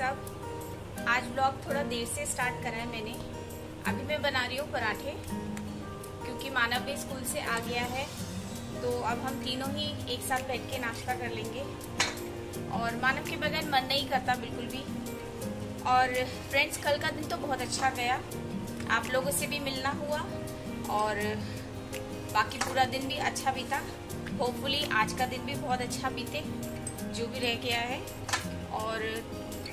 सब आज ब्लॉग थोड़ा देर से स्टार्ट करा है मैंने। अभी मैं बना रही हूँ पराठे, क्योंकि मानव भी स्कूल से आ गया है। तो अब हम तीनों ही एक साथ बैठ के नाश्ता कर लेंगे। और मानव के बगैर मन नहीं करता बिल्कुल भी। और फ्रेंड्स कल का दिन तो बहुत अच्छा गया। आप लोगों से भी मिलना हुआ और बाकी पूरा दिन भी अच्छा बीता। होपफुली आज का दिन भी बहुत अच्छा बीते, जो भी रह गया है। और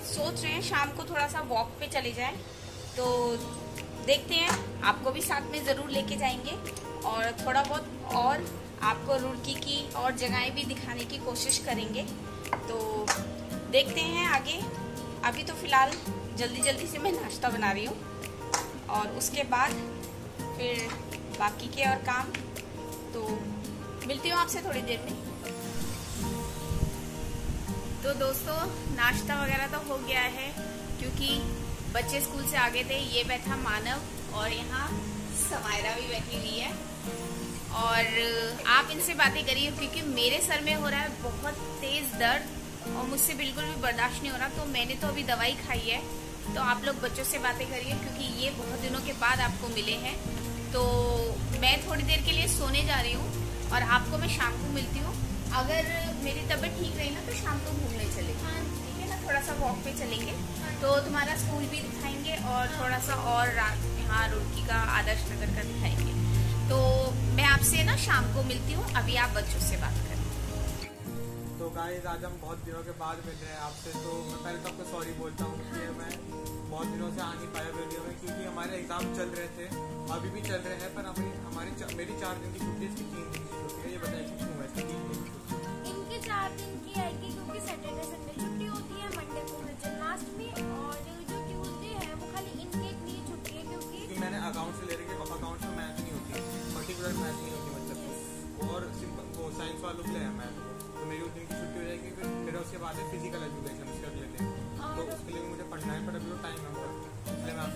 सोच रहे हैं शाम को थोड़ा सा वॉक पे चले जाएँ। तो देखते हैं, आपको भी साथ में ज़रूर लेके जाएँगे। और थोड़ा बहुत और आपको रुड़की की और जगहें भी दिखाने की कोशिश करेंगे। तो देखते हैं आगे। अभी तो फ़िलहाल जल्दी जल्दी से मैं नाश्ता बना रही हूँ। और उसके बाद फिर बाकी के और काम। तो मिलती हूँ आपसे थोड़ी देर में। तो दोस्तों, नाश्ता वगैरह तो हो गया है, क्योंकि बच्चे स्कूल से आ गए थे, ये बैठा मानव, और यहाँ समायरा भी बैठी हुई है। और आप इनसे बातें करिए, क्योंकि मेरे सर में हो रहा है बहुत तेज दर्द, और मुझसे बिल्कुल भी बर्दाश्त नहीं हो रहा तो मैंने तो अभी दवाई खाई है। तो आप लोग बच्चों से बातें करिए, क्योंकि ये बहुत दिनों के बाद आपको मिले हैं। तो मैं थोड़ी देर के लिए सोने जा रही हूँ, और आपको मैं शाम को मिलती हूँ। अगर मेरी तबीयत ठीक रही ना तो शाम को घूमने चले हाँ ठीक है ना थोड़ा सा वॉक पे चलेंगे। तो तुम्हारा स्कूल भी दिखाएँगे और थोड़ा सा और यहाँ रुड़की का आदर्श नगर का दिखाएँगे। तो मैं आपसे ना शाम को मिलती हूँ अभी आप बच्चों से बात करें। तो गाइस आज हम बहुत दिनों के बाद मिल रहे हैं आपसे तो मैं पहले तो आपको सॉरी बोलता हूँ कि मैं बहुत दिनों से आ नहीं पाया वीडियो में क्योंकि हमारे एग्ज़ाम चल रहे थे अभी भी चल रहे हैं पर हमारी हमारी मेरी चार दिन की छुट्टी इसकी तीन दिन की छुट्टी है ये बताइए क्यों है? इसकी तीन दिन चार दिन की आएगी क्योंकि सैटरडे संडे छुट्टी होती है मंडे को है जन्माष्टमी और जो ट्यूजडे है वो खाली इनके लिए छुट्टी है क्योंकि मैंने अकाउंट से ले रही है अकाउंट में मैथ नहीं होती पर्टिकुलर मैथ नहीं होती मतलब और सिंपल वो साइंस वालों के लिए मैथ तो मेरी उस दिन की छुट्टी हो जाएगी फिर मेरा उसके बाद फ़िज़िकल एजुकेशन उसके अगले दिन तो उसके लिए मुझे पढ़ना है पर अभी टाइम है इसलिए मैं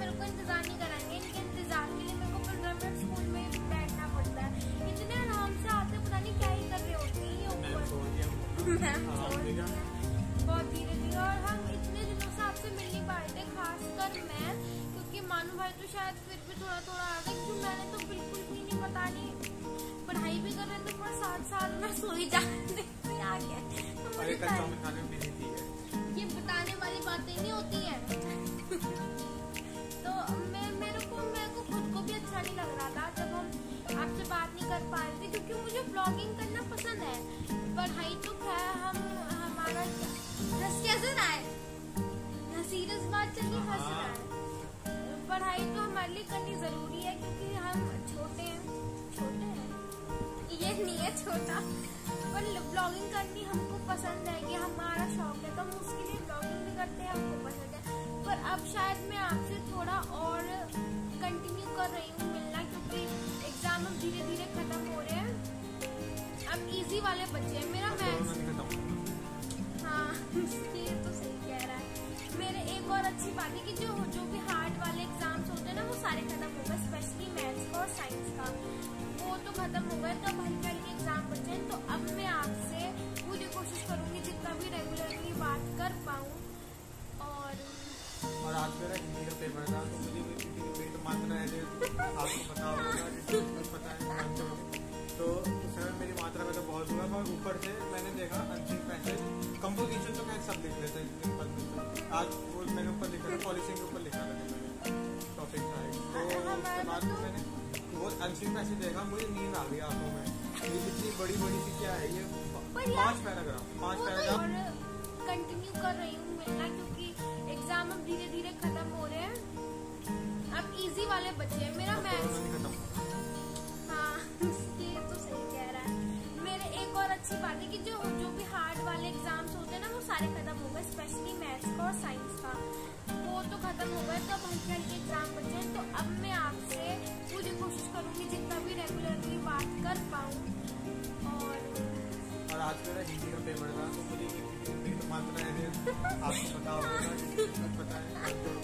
मेरे को इंतज़ार नहीं कराएँगे इनके इंतज़ार के लिए मेरे को पंद्रह मिनट स्कूल में बैठना पड़ता है। इतने आराम से आते पता नहीं क्या ही कर रहे होते हैं ऊपर। हाँ, बहुत धीरे धीरे और हम इतने दिनों से आपसे मिल नहीं पाए थे खासकर मैं क्योंकि मानू भाई तो शायद फिर भी थोड़ा थोड़ा आ गए क्योंकि मैंने तो बिल्कुल भी नहीं पता नहीं पढ़ाई भी कर रहे थे पर साथ साथ में सोई जाने आ गया। ये बताने वाली बातें नहीं होती है। ब्लॉगिंग करना पसंद है पढ़ाई तो खैर हम, हमारा हंस कैसे रहा है सीरियस बात चल रही हंस रहा है। पढ़ाई तो हमारे लिए करनी ज़रूरी है, क्योंकि हम छोटे हैं। छोटे हैं? ये नहीं है छोटा। पर ब्लॉगिंग करनी हमको पसंद है, कि हमारा शौक है तो हम उसके लिए ब्लॉगिंग भी करते हैं, हमको पसंद है। पर अब शायद मैं आपसे थोड़ा और कंटिन्यू कर रही हूँ मिलना, क्योंकि एग्ज़ाम अब धीरे धीरे हो हैं अब इजी वाले बच्चे हैं। मेरा मैथ्स हाँ। ये तो सही कह रहा है। मेरे एक और अच्छी बात है कि जो जो भी हार्ड वाले एग्ज़ाम्स होते हैं ना वो सारे खत्म हो गए स्पेशली मैथ्स का और साइंस का। वो तो खत्म हो गए तो हल्के हल्के एग्ज़ाम बचे हैं। तो अब मैं आपसे पूरी कोशिश करूँगी जितना भी रेगुलरली बात कर पाऊँ। और आज मेरा हिंदी का पेपर था तो मुझे मात्रा आपको पता होगा पता है तो उस समय मेरी मात्रा में तो बहुत हुआ और ऊपर से मैंने देखा अंतिम पैसेज कंपोजिशन तो मैं सब लिख लेते सिंपल आज वो मैंने ऊपर लिखा था पॉलिसी के ऊपर लिखा था मैंने। टॉपिक था तो उसके बाद मैंने वो अंतिम पैसेज देखा मुझे नींद आ गई आँखों में। ये इतनी बड़ी बड़ी सी क्या है ये? पाँच पैराग्राफ पाँच पैराग्राफ कंटिन्यू कर रही हूँ मिलना क्योंकि एग्ज़ाम अब धीरे धीरे खत्म हो रहे हैं। अब इजी वाले बच्चे हैं मेरा मैथ्स हाँ। अच्छी बात है कि जो जो भी हार्ड वाले एग्ज़ाम्स होते हैं ना वो सारे खत्म हो गए स्पेशली मैथ्स का और साइंस का। वो तो खत्म हो गए तो अब हल्के हल्के एग्ज़ाम बचे हैं तो अब मैं आपसे पूरी कोशिश करूँगी जितना भी रेगुलरली बात कर पाऊँ। और मार्क्स मेरा हिंदी का पेपर था तो मुझे मीट मात्रा है आपको पता होगा पता है तो,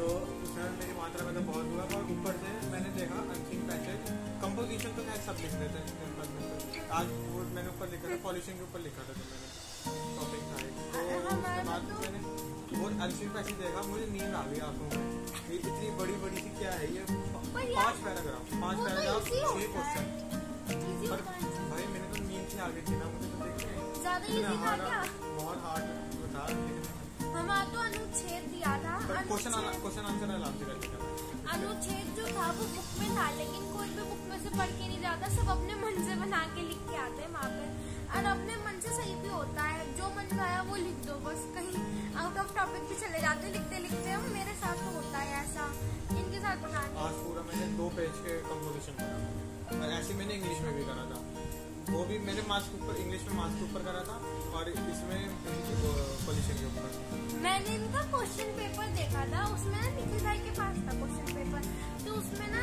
तो उसमें मेरी मात्रा में तो बहुत हुआ और ऊपर से मैंने देखा अनसिंग पैसेज कंपोजिशन तो खैर सब लिख लेते हैं में तो आज वो मैंने ऊपर लिखा था पॉलिशिंग के ऊपर लिखा था जो मैंने टॉपिक था एक। तो उसके बाद मैंने वो अनसिंग पैसेज देखा मुझे नींद आ गई आँखों में। ये इतनी बड़ी बड़ी सी क्या है ये? पाँच पैराग्राफ पाँच तो पैराग्राफ छह क्वेश्चन पर भाई मैंने तो नींद से आगे थी ना मुझे तो देखने ज़्यादा इजी था क्या? बहुत हार्ड था हमारा तो अनुच्छेद दिया था। क्वेश्चन क्वेश्चन आंसर आराम से कर अनुच्छेद जो था वो बुक में था लेकिन कोई भी बुक में से पढ़ के नहीं जाता सब अपने मन बना के लिख के आते हैं वहाँ पे। और अपने मन से सही भी होता है। जो मन में आया वो लिख दो। बस कहीं आउट ऑफ़ टॉपिक भी चले जाते हैं। लिखते लिखते हम मेरे साथ तो होता है ऐसा। इनके साथ नहीं आज पूरा मैंने दो पेज के कंपोजिशन करा और ऐसे मैंने इंग्लिश में भी करा था। वो भी मैंने मार्क्स के ऊपर इंग्लिश में मार्क्स के ऊपर करा था। और इसमें पॉलिशन के ऊपर। मैंने इनका क्वेश्चन पेपर देखा था। उसमें ना निखिल भाई के पास था क्वेश्चन पेपर तो उसमें ना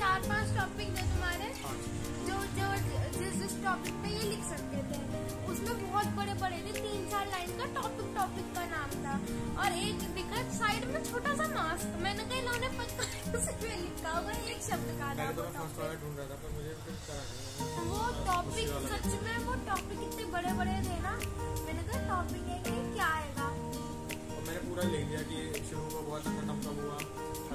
चार पाँच टॉपिक थे तुम्हारे। जिस टॉपिक पे ये लिख सकते थे। उसमें बहुत बड़े बड़े थे तीन चार लाइन का टॉपिक टॉपिक का नाम था। और एक दिखा साइड में छोटा सा मास्क मैंने कहा इन्होंने उसमें लिखा होगा एक शब्द का था तो वो था वो टॉपिक सच में वो टॉपिक इतने बड़े बड़े थे ना। मैंने कहा टॉपिक है कि क्या आएगा? मैंने पूरा लिख दिया कि शुरू था खत्म कब हुआ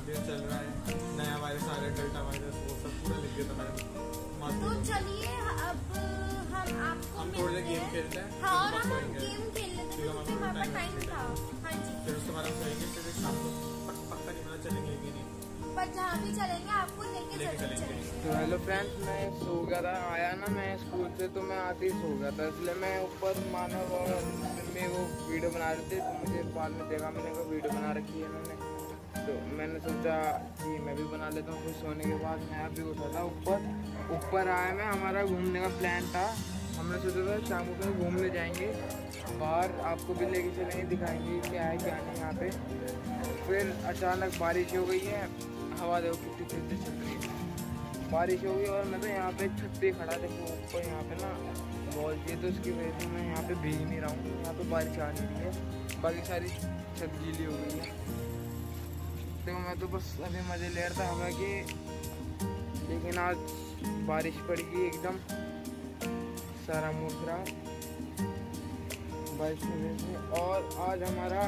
अभी चल रहा है नया वायरस आ रहा है डेल्टा वायरस वो सब पूरा लिख दिया था मैंने। तो चलिए अब हम आपको हम थोड़ी देर मिलते गेम हैं। खेलते हैं, हाँ और हम गेम खेल लेते हैं क्योंकि हमारे पास टाइम था। हाँ जी। फिर उसके बाद हम कहेंगे फिर शाम को पक्का नहीं पता चलेंगे कि नहीं। पर जहाँ भी चलेंगे आपको लेके चलेंगे। चलेंगे। तो हेलो फ्रेंड्स मैं सो गया था। आया ना मैं स्कूल से तो मैं आते ही सो गया था। इसलिए मैं ऊपर मानव और मम्मी वो वीडियो बना रहे थे तो मुझे बाद में देखा मैंने वो वीडियो बना रखी है इन्होंने। तो मैंने सोचा कि मैं भी बना लेता हूँ फिर सोने के बाद मैं अभी उठा था ऊपर। ऊपर आया मैं हमारा घूमने का प्लान था। हमने सोचा था शाम को घूमने जाएँगे। बाहर आपको भी लेके चलेंगे, दिखाएँगे क्या है, क्या नहीं यहाँ पे। फिर अचानक बारिश हो गई है। हवा देखो कितनी तेज से चल रही है। बारिश हो गई और मैं तो यहाँ पे छत पे खड़ा देखो, ऊपर यहाँ पे ना बॉल थी तो उसकी वजह से मैं यहाँ पे भीग नहीं रहा हूँ। यहाँ पे बारिश आ नहीं रही है। बाकी सारी छत गीली हो गई है। देखो मैं तो बस अभी मज़े ले रहा था हवा के। लेकिन आज बारिश पड़ गई एकदम। सारा मूड खराब बारिश की वजह से। और आज हमारा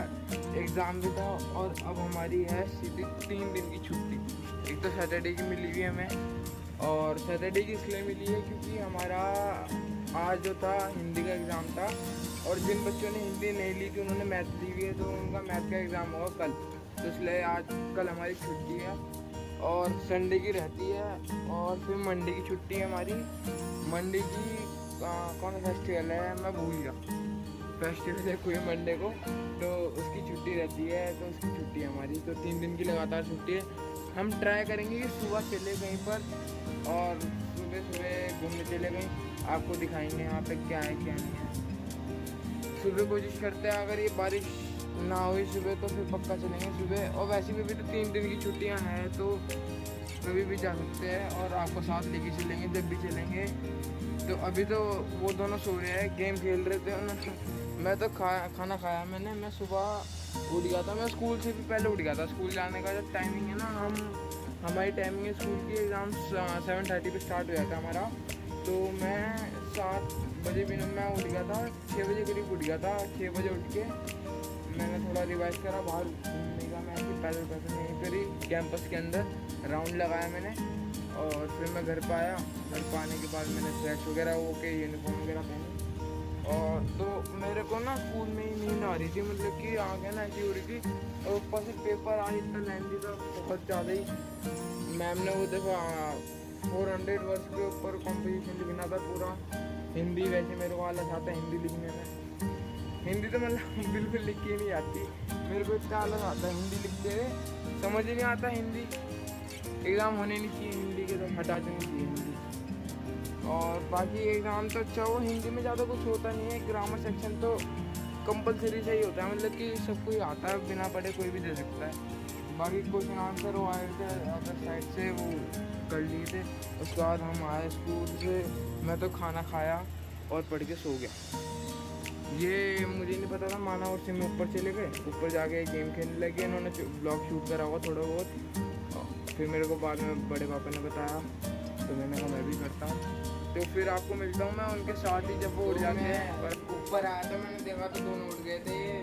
एग्ज़ाम भी था और अब हमारी है सीधी तीन दिन की छुट्टी। एक तो सैटरडे की मिली हुई है हमें। और सैटरडे की इसलिए मिली है क्योंकि हमारा आज जो था, हिंदी का एग्ज़ाम था। और जिन बच्चों ने हिंदी नहीं ली थी, उन्होंने मैथ ली हुई है तो उनका मैथ का एग्ज़ाम होगा कल। इसलिए आज कल हमारी छुट्टी है और संडे की रहती है और फिर मंडे की छुट्टी है हमारी। मंडे की आ, कौन फेस्टिवल है? मैं भूल गया। फेस्टिवल है कोई मंडे को तो उसकी छुट्टी रहती है तो उसकी छुट्टी है हमारी। तो तीन दिन की लगातार छुट्टी है। हम ट्राई करेंगे कि सुबह चले कहीं पर और सुबह सुबह घूमने चले कहीं। आपको दिखाएँगे यहाँ पे क्या है क्या नहीं है। सुबह कोशिश करते हैं अगर ये बारिश ना हुई सुबह तो फिर पक्का चलेंगे सुबह। और वैसे भी अभी तो तीन दिन की छुट्टियाँ हैं तो कभी भी जा सकते हैं और आपको साथ लेके चलेंगे, जब भी चलेंगे। तो अभी तो वो दोनों सो रहे हैं, गेम खेल रहे थे उन्होंने। मैं तो खा, खाना खाया मैंने। मैं सुबह उठ गया था। मैं स्कूल से भी पहले उठ गया था। स्कूल जाने का जो टाइमिंग है ना, हम, हमारी टाइमिंग है स्कूल की एग्ज़ाम सेवन थर्टी पर स्टार्ट हो था हमारा। तो मैं सात बजे भी मैं उठ गया था छः बजे करीब उठ गया था छः बजे उठ के मैंने थोड़ा रिवाइज करा, बाहर घूमने का मैं पैदल पैदल यहीं पर ही कैंपस के अंदर राउंड लगाया मैंने और फिर मैं घर पर आया। घर पर आने के बाद मैंने फ्रेश वगैरह हो के यूनिफॉर्म वगैरह पहनी। और तो मेरे को ना स्कूल में ही नींद आ रही थी मतलब कि आगे ना ऐसी हो रही थी और ऊपर से पेपर आज इतना लेंदी था, बहुत ज़्यादा ही। मैम ने वो देखो फोर हंड्रेड वर्ड्स के ऊपर कॉम्पिटिशन लिखना था पूरा। हिंदी वैसे मेरे को आलस आता है हिंदी लिखने में। हिंदी तो मतलब बिल्कुल लिख के नहीं आती। मेरे को इतना आलस आता है हिंदी लिखते हुए समझ ही नहीं आता हिंदी। एग्ज़ाम होने नहीं चाहिए हिंदी के तो हटा देनी चाहिए हिंदी। और बाकी एग्ज़ाम तो अच्छा हो, हिंदी में ज़्यादा कुछ होता नहीं है। ग्रामर सेक्शन तो कंपलसरी सही होता है। मतलब कि सब कोई आता है, बिना पढ़े कोई भी दे सकता है। बाकी क्वेश्चन आंसर वो आए थे अदर साइड से वो कर लिए थे, उसके बाद हम आए स्कूल से। मैं तो खाना खाया और पढ़ के सो गया। ये मुझे नहीं पता था माना और सिम ऊपर चले गए। ऊपर जाके गेम खेलने लगे इन्होंने ब्लॉग शूट करा हुआ थोड़ा बहुत। फिर मेरे को बाद में बड़े पापा ने बताया तो मैंने कहा मैं भी करता हूँ। तो फिर आपको मिलता हूँ मैं उनके साथ ही जब वो उड़ जाते हैं। पर ऊपर आया था मैंने देखा तो दोनों उड़ गए थे। ये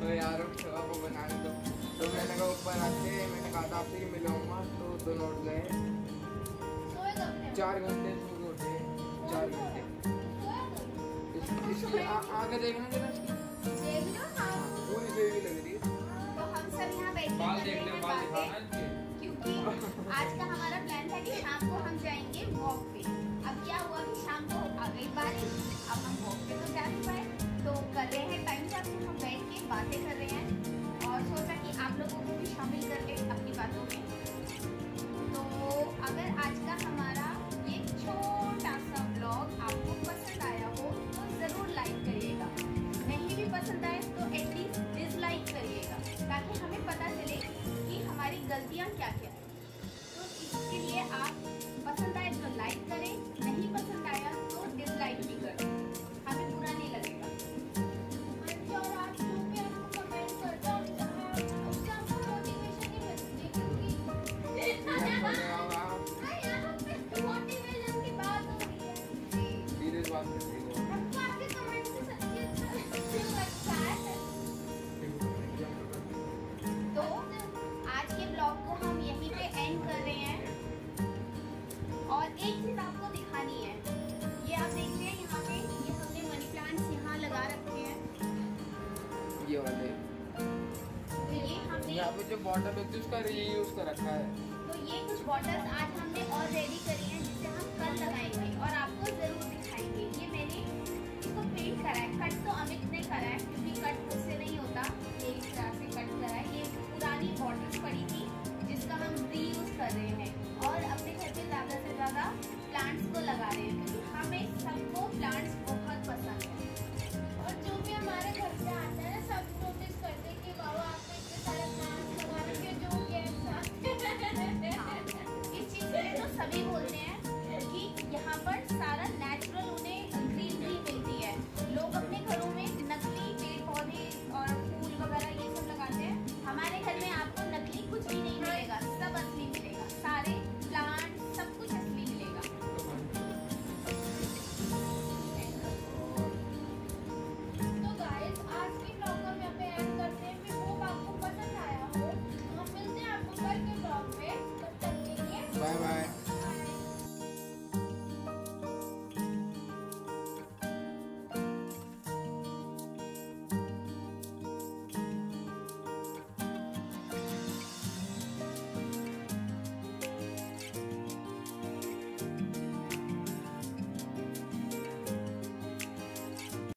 तो यार आपको बनाने दो तो। मैंने कहा ऊपर आते मैंने कहा था आपसे मिलाऊँगा तो दोनों उड़ गए? चार घंटे चार घंटे। आगे देखना जरा हाँ पूरी है तो हम सब यहाँ बैठ बाल देख ले, बाल दिखा क्योंकि आज का हमारा प्लान था कि शाम को हम जाएँगे वॉक पे। अब क्या हुआ कि शाम को बॉटल होती है, उसका रीयूज कर रखा है। तो ये कुछ बॉटल्स आज हमने और रेडी करी हैं, जिसे हम कल लगाएँगे और आपको ज़रूर दिखाएँगे। ये मैंने इसको पेंट करा है। कट तो अमित बोलते हैं